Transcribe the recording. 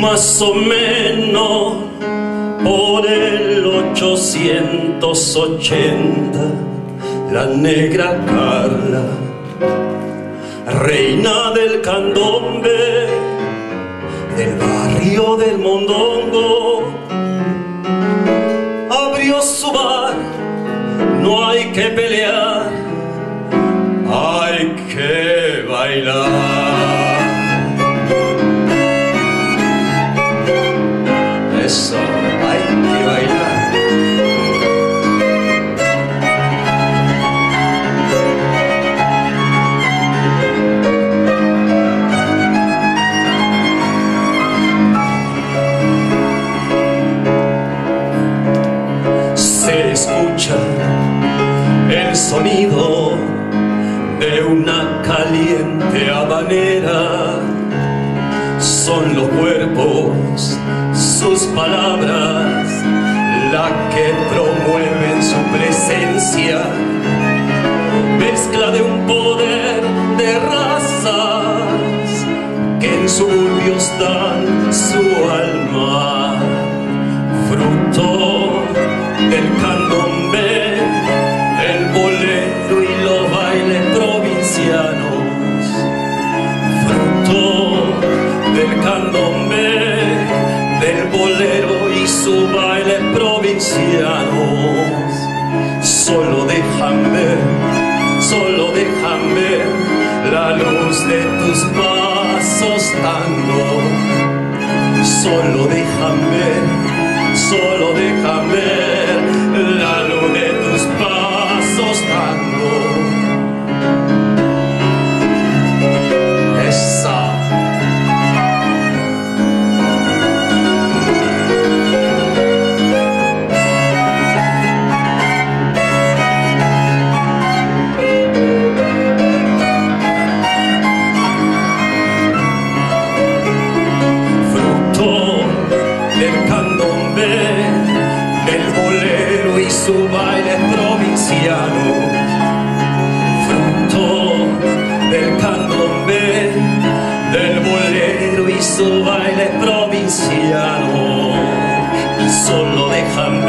más o menos por el 880, la negra Carla, reina del candombe, del barrio del Mondongo, abrió su bar, no hay que pelear, hay que bailar. Escucha el sonido de una caliente habanera. Son los cuerpos, sus palabras, la que promueven su presencia. Mezcla de un poder de razas que en suburbios dan del bolero y su baile provincianos. Solo dejan ver, solo dejan ver la luz de tus pasos tango. Solo dejan ver, solo dejan ver su baile provinciano. Fruto del candombe, del bolero y su baile provinciano. Y solo dejan